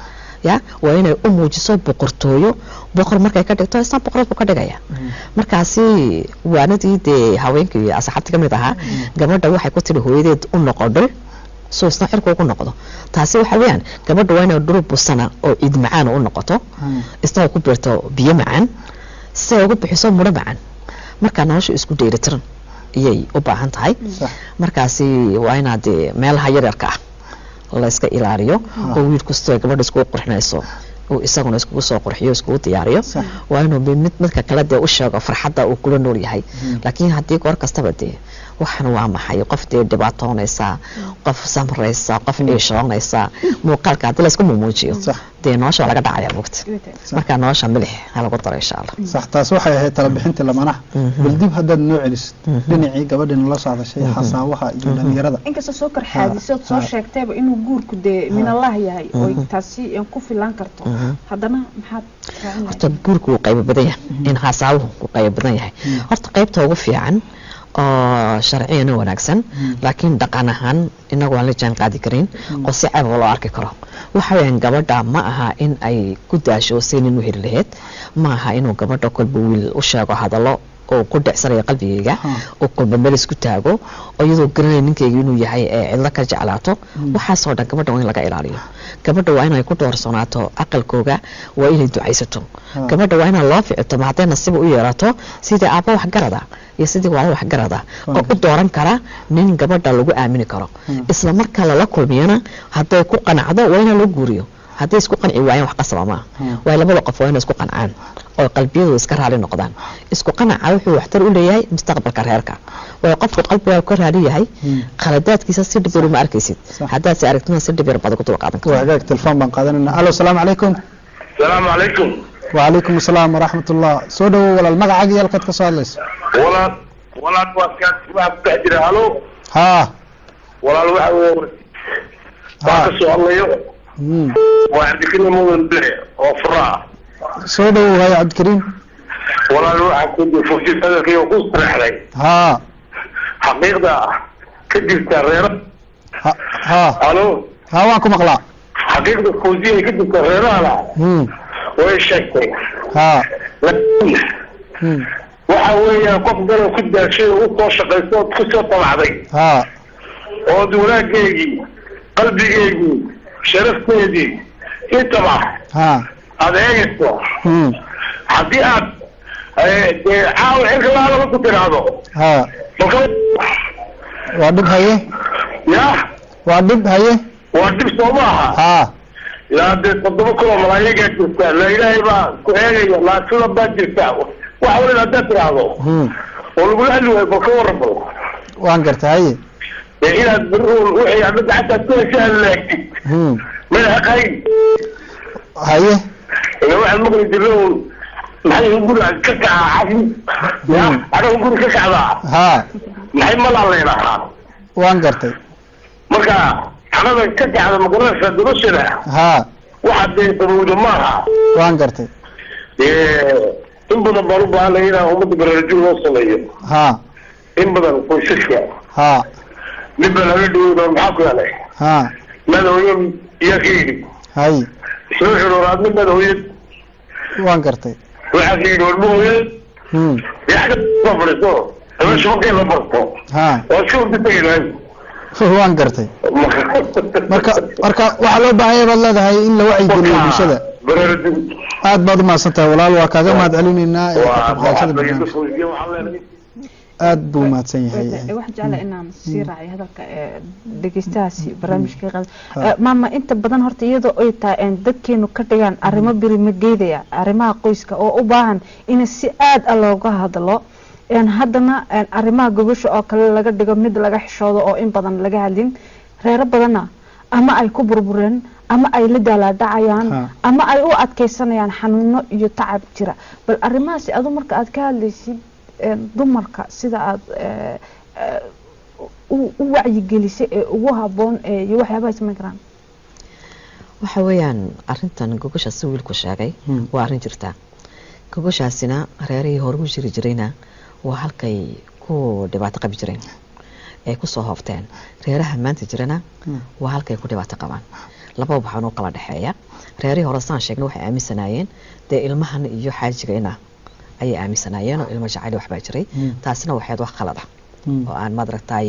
ya waa inay u muujiso boqortooyo. Boqor markay ka dhigto isna boqorad buu ka dhigaya. Markaasi waanadii dee haweenkii asxaabti ka mid ahaa gabadha waxay ku tiri hooyadeed u noqodhay soo isna xirka ugu noqdo. Taasi waxa weeyaan gabadha waa inay dhurub busana oo ciid macaan u noqoto. Isna ku beerto biyo macaan si ay uga bixiso mudho macaan. Markaa nolosha isku dheelitiran iyay u baahan tahay. Markaasi waa inaad meelaha yaryarka ah la iska ilaaliyo. Oo wiil kastoo gabadha iskugu qurxinayso uu isaguna iskugu soo qurxiyo iskugu diyaariyo. Waa inuu mid midka kale dee u sheego farxadda uu kula nool yahay. Laakiin haddii goor kastaba dee waxan waa maxay? Qof dee dhibaatoonaysa qof samraysa qof ciishoonaysa muuqaalka haddii laysku mumuujiyo dee nolosha waa laga dhacaya mugta marka nolosha milix ha lagu daro insha allah. Sax taas waxay ahayd tala bixintii lamanaha bal dib haddaad noo celisid dhinacii gabadhii nala soo hadashay xasaawaha iyo dhalinyarada inkastoo soo karxaadisood soo sheegtayba inuu guurku dee min allah yahay oo taasi ku filan karto horta guurku wuu qaybo badan yahay. In xasaawuhu wuu qaybo badan yahay. Horta qaybta ugu fiican oo sharciyana wanaagsan laakiin dhaqan ahaan inagu aan la jaan qaadi karin oo si ceeb loo arki karo. Waxa weeyaan gabadha ma aha in ay ku daasho saynin u heli lahayd ma aha inuu gabadha kolba wiil u sheego hadallo oo ku dhecsanaya qalbigayga oo kolba meel isku taago oo iyadoo garanaya ninkayga inuu yahay ee cidlo ka jeclaato waxaasoo dhan gabadha waa in laga ilaaliyo. Gabadha waa inay ku doorsanaato aqalkooga waa inay ducaysato. Gabadha waa inaa loo ficito ma hadday nasiba u yeerato sidii aabba waxgarada iyo sidii waala waxgarada oo u dooran kara nin gabadha lagu aamini karo. Isla markaa lala kulmiyana hadday ku qanacdo waa inaa loo guuriyo hadday isku qanci waayeen wax qasaba maaha waayo labada qof waa inay isku qancaan oo qalbiyadu iska raali noqdaan. Isku qanaca wuxuu waxtar u leeyahay mustaqbalka reerka. Waayo qofku qalbigaa ka raali yahay khaladaadkiisa si dhibir uma arkaysid. Haddaad si aragtina si dhibir baad ku dul qaadan waa hagaag telefoon baan qaadanayna. Alo asalaamu calaykum. Salaamu calaykum. Wacalaykum asalaam waraxmat ullah soo dhawow walaal magacaaga iyo halkaad ka soo hadlayso. Walaal walaal waa kaas waa ku dhex jira. Halo? Haa. Walaal waxa weeye waa ka soo hadlayo waa cabdikariim mudan bile oo fura ah soo dhawow haya cabdikariim walaal waxaa ku fursid hadalkii oo ku sareexday haa xaqiiqda ka jirta reera haa halo haa waan ku maqlaa xaqiiqda fawsiya ka jirta reerahana way sheegtay haa laakiin waxa weeyaan qof galan ku daashay oo u soo shaqayso ood ku soo tabacday haa ood wanaaggeygii qalbigeygii sharafteedii intaba haa aad eegayso haddii aad caawa xilka laalaba ku tiraahdo waa dhib haye ya waa dhib haye waa dhib soo maaha yaa dee toddoba kuloo malaayagaa jirta la ilaahay baa ku eegaya laasida baa jirta wax waliba haddaad tiraahdo Hmm. oo lagula hadli waayo bal ka warran bal waan gartay haye ee inaad biruun wixii amada xataa ku heshaan madaxaqayn haye waxaan maqli jirna uun maxay guriga ka kacaa cadi ya anagu guri ka kacdaa haa maxay malaa leedahaa waan gartay marka anada ka kacda magaranaysa noloshada haa waxa dee qabowda maaha waan gartay in badan baan u baahanay inaan ummadda baraarujin loo sameeyo haa in badan qoysaska haa nin baa laga dhaweyna maxaa ku helay haa madaxweyne iyaa ka yidhi haye isla xidhooraadna madaxweyne waan gartay. Waxaa ka yidhi warma hooyad Hmm. yaxda soo. Fadhiiso markay la barto haa waa iska tegaynaay waan gartay. Marka marka waxaa loo baahan yahay baad leedahay in la wacyigeliyo bulshada. aad baad umahadsan tahay walaal waa kaaga mahad celinaynaa ee ka barnaamijka aad buu umahadsan yahay. waxaan jeclahay inaan sii raaciyo hadalka ee dhegeystahaasi barnaamijka qaad Ha. maama inta badan horta iyadoo ay tahay een dadkeenu ka dhigaan arrimo birimageydaya arrimaha qoyska oo u baahan in si aad a looga hadlo. Haddana arrimaha gobasha oo kale laga dhigo mid laga xishoodo oo in badan laga hadlin. Reero badanna ama ay ku burbureen ama ay la daalaadhacayaan Ha. ama ay u adkeysanayaan xanuuno iyo tacab jira bal arrimahaasi adu marka aad ka hadlaysid dumarka sida aad u wacyigelisay ee ugu haboon ee iyo waxyaabaha ay samayn karaan waxa weeyaan arintan gogosha si wiilku sheegay Hmm. waa arrin jirta. Gogoshaasina reerihii hore u jiri jirayna waa halkay ku dhibaato qabi jireen ay ku soo hoofteen reeraha maanta jirana Hmm. waa halkay ku dhibaato qabaan. Lababa waxaan u kala dhexeeya. Reerihii hore saan sheegnay waxay aaminsanaayeen dee ilmahan iyo xaajiga ina ayay aaminsanaayeen oo ilmo jacayl waxbaa jiray. Hmm. taasina waxayd wax qalad ah. Hmm. oo aan maaragtay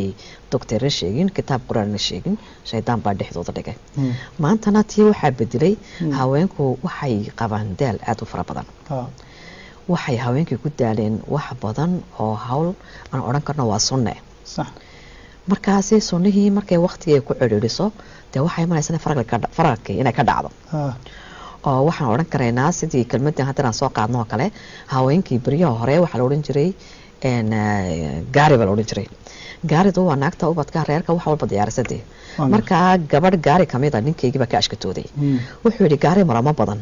doctorna sheegin kitaab qur'aanna sheegin shaydaan baa dhexdooda dhigay. Hmm. maantana tii waxaa bedelay haweenku waxay qabaan daal aada u fara badan. Waxay haweenkii ku daaleen wax badan oo hawl aan odhan karno waa sunne. Markaasi sunnihii markay waqtigay ku cedhiidhiso dee waxay imanaysa faraqii inay ka dhacdo oo waxaan odhan karaynaa sidii kelmadii haddana soo qaadno oo kale haweenkii beryaha hore waxaa la odhan jiray eh, gaari baa la odhan jiray. Gaaridu waa naagta ubadka reerka wax walba diyaarisadee Waa markaa gabadh gaari ka mid a ninkaygiiba ka ashkatooday. Hmm. wuxuu yidhi gaari maramo badan.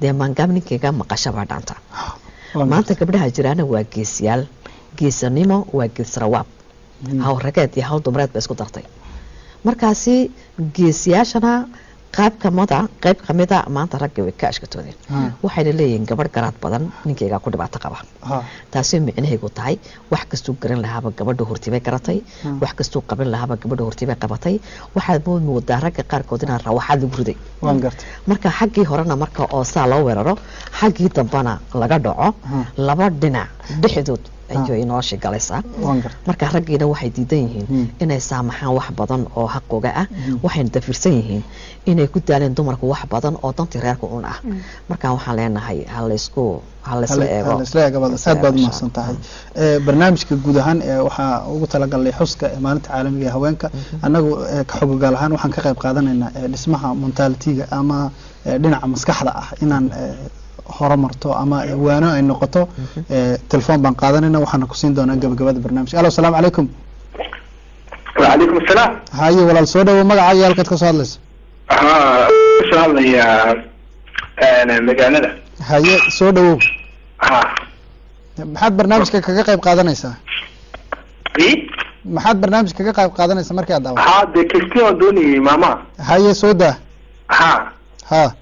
Dee maangaab ninkayga maqasha baa dhaanta. Maanta gabdhaha jiraana waa geesiyaal geesanimo waa geesrawaab Hmm. hawl rageed iyo hawl dumareed ba isku dartay. Markaasi geesiyaashana qayb kamida qayb kamida maanta ragga way ka ashkatoodeen. Waxayna leeyihiin gabadh garaad badan ninkaygaa ku dhibaato qaba. Taasoo micnahaygu tahay wax kastuu garan lahaaba gabadha hortibay garatay Hmm. wax kastuu qaban lahaaba gabadha hortibay qabatay. Waxaad mood moodaa ragga qaarkood inaan rawaxaad lagu riday marka xaggii horena marka oo saa loo weeraro xaggii dambana laga dhaco Hmm. laba dhinac dhexdood ayay inoosha galaysaa waan gartay marka raggiina waxay diidan yihiin Hmm. inay saamaxaan wax badan oo xaqooga ah. Waxayna dafirsan yihiin inay ku daaleen dumarku wax badan oo dantii reerka un ah. Marka waxaan leenahay ha laysku ha laysla eego. isla eego baad Laysla aad baad umahadsan tahay. Ee, barnaamijka guud ahaan ee waxaa ugu talagalnay xuska ee maalinta caalamiga ee haweenka. Annagu ee, ka xogogaal ahaan waxaan ka qayb qaadanaynaa dhismaha mentalitiga ama dhinaca maskaxda ah inaan horo marto ama waano ay noqoto mhm. eh, telefoon baan qaadanayna waxaana kusiin doonaa gabagabada barnaamijka. Alo asalaamu calaykum. Wacalaykum asalaam haye walaal soo dhawo magaca iyo halkaad ka soo hadlaysa. Kasoo hadlayaa eh, magaalada haye soo dhawow ha maxaad barnaamijka kaga qayb qaadanaysaa? Maxaad barnaamijka kaga qayb qaadanaysa markii ad daawa ha de kristin waan maama? Haye soo daa. Ha ha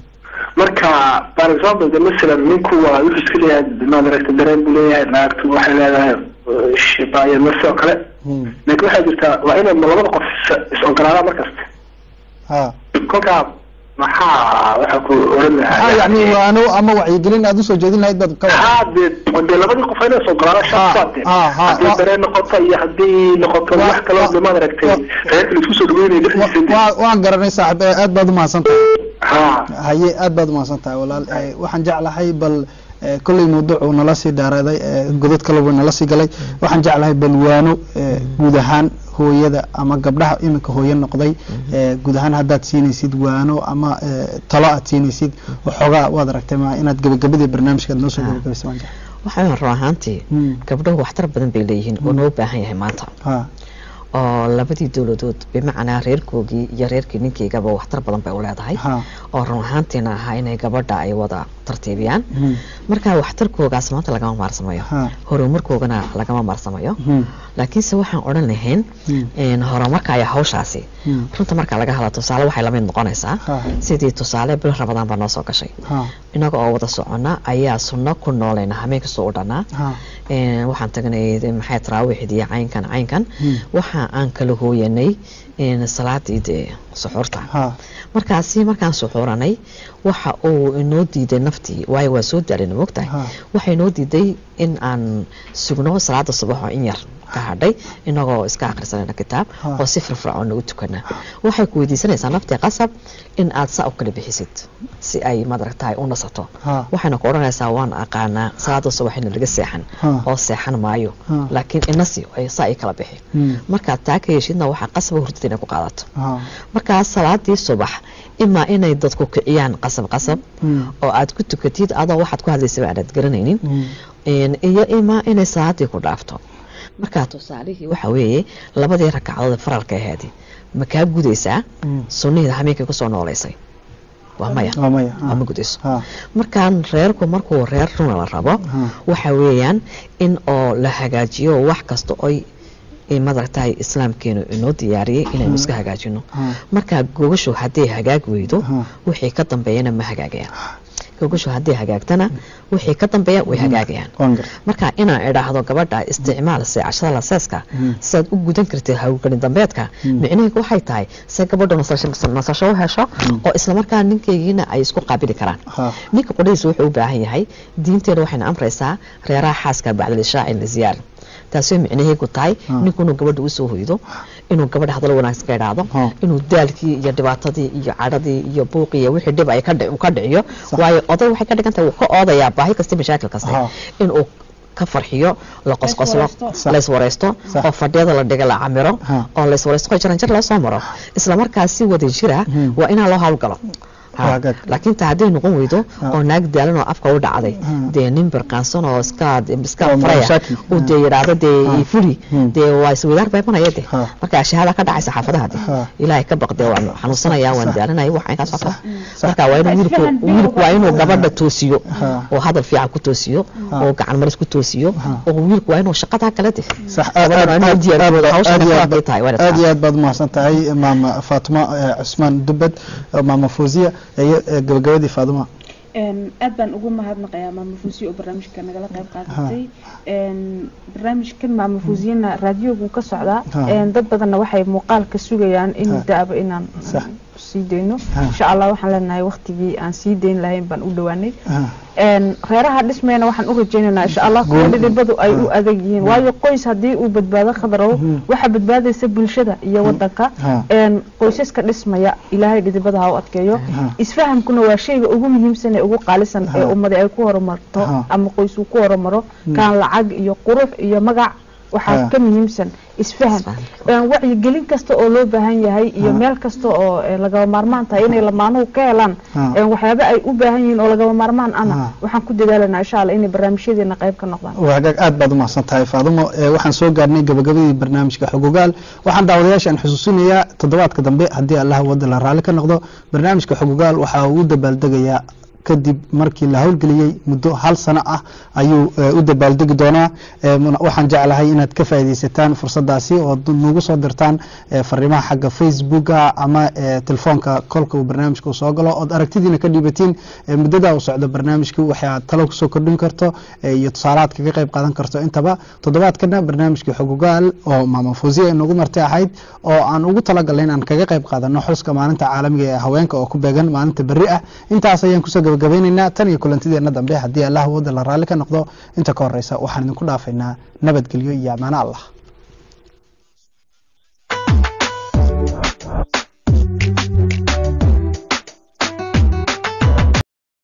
marka for example de masalan ninku waa wuxuu iska leeyahay maad aragtay dareen buu leeyahay naagtu waxay leedahay uh, shibaayo nafsi oo kale. Hmm. laakiin waxaa jirtaa waa inay labada qof is- ogolaadaan markasta ha kolkaa ah ama wacyigelin aad u soo jeedin lahayd baad dee labadii qof ayna soo golaana shaqsaate ah, ah, haddii ah. dareen noqoto iyo haddii noqoto Wa- wax kaloo damaad aragtay reerka la isku soo dhaweynaya dhexdiisa Wa- waan garanay saaxib aad baad umahadsan tahay. Haye aad baad umahadsan tahay walaal. Waxaan jeclahay bal kolley mawduuc uu nala sii dheeraaday eh, godad kale buu nala sii galay. Waxaan jeclahay bal waano eh, guud ahaan hooyada ama gabdhaha iminka hooyo noqday. Eh, guud ahaan haddaad siinaysid waano ama eh, talo aad siinaysid waxoogaa waad aragtay ma inaad gabagabadii barnaamijkaad noo soo gabagabaysa waan jeclahay. Waxaan run ahaantii Mm. gabdhuhu waxtar badan bay leeyihiin oo noo baahan yahay maanta oo labadii dowladood bimacnaa reerkoogii iyo reerkii ninkaygaba waxtar badan bay u leedahay ha oo run ahaantiina ahaa inay gabadha ay wada tartiibiyaan Mm. marka waxtarkoogaas maanta lagama maarsamayo horumarkoogana lagama maarsamayo Mm. laakiinse waxaan odhan lahayn Mm. een, horumarka ayaa hawshaasi. Runta marka laga hadla tusaale waxay la mid noqonaysaa sidii tusaale bil rabadaan baa noo soo gashay. ha inaga oo wada socona ayaa sunno ku noolayna habeen kastoo u dhannaa ha Een, waxaan tagnay maxay taraawiixdii iyo caynkan caynkan. waxa aan kala hooyanay salaadii dee suxuurta. markaasi markaan suxuuranay waxa uu inoo diiday naftii waayo waa soo daalina mogtahay Ha. waxa inoo diiday in aan sugno salaada subax oo in yar ka hadhay inagoo iska akhrisanayna kitaab oo si firfircoon nagu tukana waxay ku weydiisanaysaa naftii qasab in aad saa u kala bixisid si ay madaragtahay u nasato. Waxayna ku odhanaysaa waan aqaanaa salaada subax in laga seexan oo seexan maayo. Laakiin inasi saa ay kala bixi. Mm. markaad taa ka heshidna waxaa qasaba hurdada inay ku qaadato. Markaa salaadii subax imaa inay dadku kiciyaan qasab qasab Mm. oo aad ku tukatid adoo waxaad ku hadlaysaba aanaad garanaynin Mm. Een, iyo imaa inay salaadii ku dhaafto markaa tusaalihii waxa weeye labadii ragcadood faralka ahaadi ma kaa gudaysaa? Mm. sunnihii habeenkii ku soo noolaysay. Waa maya. ma gudayso. Markaan reerku markuu reer runa la rabo waxa weeyaan in oo la hagaajiyo wax kasta oy ay madaragtahay islaamkeenu inoo diyaariyey inaynu iska hagaajino. Ha. Markaa gogashu hadday hagaag weydo wixii ka dambeeyana ma hagaagayaan gogashu hadday hagaagtana wixii ka dambeeya way hagaagayaan. Waan gartay. Marka inaan idhaahdo gabadha isticmaal seecashada laseeska Mm. sidaad u gudan kartid hawlgelin dambeedka. Mm. micnaheedu waxay tahay se gabadha nasasho u hesho oo islamarkaa ninkaygiina ay isku qaabili karaan. Ninka qudhadiisa wuxuu u baahan yahay diinteena waxayna amraysaa reeraha xaaska bacdalishaa in la ziyaar taasoo micnaheegu tahay Ah. ninku inuu gabadha u soo hoydo inuu gabadha hadalo wanaagsan ka idhaahdo Ah. inuu daalkii iyo dhibaatadii iyo cadhadii iyo buuqii iyo wixii dhib ay ka dhiciyo waayo oday waxay ka dhigan tahay wuu ka oodayaa baahi kasta mashaakil kasta Ah. inuu ka farxiyo la qosqoslo layswaraysto oo fadhiyada la dhiga la camiro Ah. oo layswaraysto oo jaranjar loo soo maro isla markaas si wada jira Mhm. waa inaa loo hawlgalo. Laakiin ta hadday noqon weydo Ah. oo naag daalan oo afka u dhacday Hmm. dee nin birqaansan oo iska iska Oo faraya mashaakil. uu dee yidhaahdo dee Ah. ii fuli Hmm. dee waa isweydaar beebanaya de Ah. marka shahaada ka dhacaysa xaafadaha de Ah. ilaahay ka baqdee waan xanuunsanaya waan daalanaya wax inkaas Sax. marka waa inuu wiilku wiilku waa inuu gabadha toosiyo Ah. oo hadal fiican ku toosiyo Ah. oo gacan maris ku toosiyo Ah. oo wiilku waa inuu shaqadaa kale de sax aad iyo aad baad umahadsan tahay maama faatuma eh, cusmaan eh, maama fawziya iyo eh, gabagabadii faaduma? Aad baan ugu mahadnaqayaa maama fuusiye oo barnaamijka nagala qayb qaadatay barnaamijkan maama fuusiyena raadiyogu ka socdaa. Dad badanna waxay muuqaal ka sugayaan in Ha. daaba inaan Sax. sii dayno. Ha. insha allah waxaan leenahay waqtigii aan sii dayn lahayn baan u dhawaanay. Ah, reeraha dhismayna waxaan u rajaynaynaa insha allah kuwa dhidibadu ay u adag yihiin. Waayo qoys haddii uu badbaado khadarow Mhm. waxaa badbaadaysa bulshada iyo wadanka Ha. een qoysaska dhismaya ilaahay dhidibada ha u adkeeyo. Ha. isfahamkuna waa shayga ugu muhiimsan ee ugu qaalisan ee ummada ay ku horumarto ama qoys uu ku horumaro. Kaan lacag iyo qurux iyo magac waxaa Ha. ka muhiimsan een wacyigelin kasta oo loo baahan yahay iyo Ha. meel kasta oo eh, lagaba maarmaan tahay inay lamaanuhu ka helaan een waxyaaba ay u baahan yihiin oo lagaba maarmaan ana. Waxaan ku dadaalanaa insha allah inay barnaamijyadeena qayb ka noqdaan. Waa hagaag aad baad umahadsan tahay faadumo. Eh, waxaan soo gaarnay gabagabadii barnaamijka xogogaal. Waxaan daawadayaashaan xusuusinayaa toddobaadka dambe haddii allah wada la raalli ka noqdo. Barnaamijka xogogaal waxaa uu dabaaldegayaa kadib markii la howlgeliyey muddo hal sano ah ayuu eh, u dabaaldegi doonaa. Eh, waxaan jeclahay inaad ka faaideysataan fursadaasi oo nagu soo dirtaan eh, fariimaha xagga facebooka ama telefoonka. Kolka uu barnaamijka soo galo ood aragtidiina ka dhiibatiin eh, muddada uu socdo barnaamijka waxaad talo ku soo kordhin karto iyo tusaalaad kaga qayb qaadan karto. Intaba toddobaadkana barnaamijkii xogogaal oo maama fuusiya inagu marti ahayd oo aan ugu talagalnay inaan kaga qayb qaadano xuska maalinta caalamiga ee haweenka oo ku beegan maalinta berri ah. Intaas ayaan ku soo gabagabaynaynaa tan iyo kulantideenna dambe haddii allah awooda la raalli ka noqdo inta ka horeysa waxaan idinku dhaafaynaa. Nabadgelyo iyo amaano allah.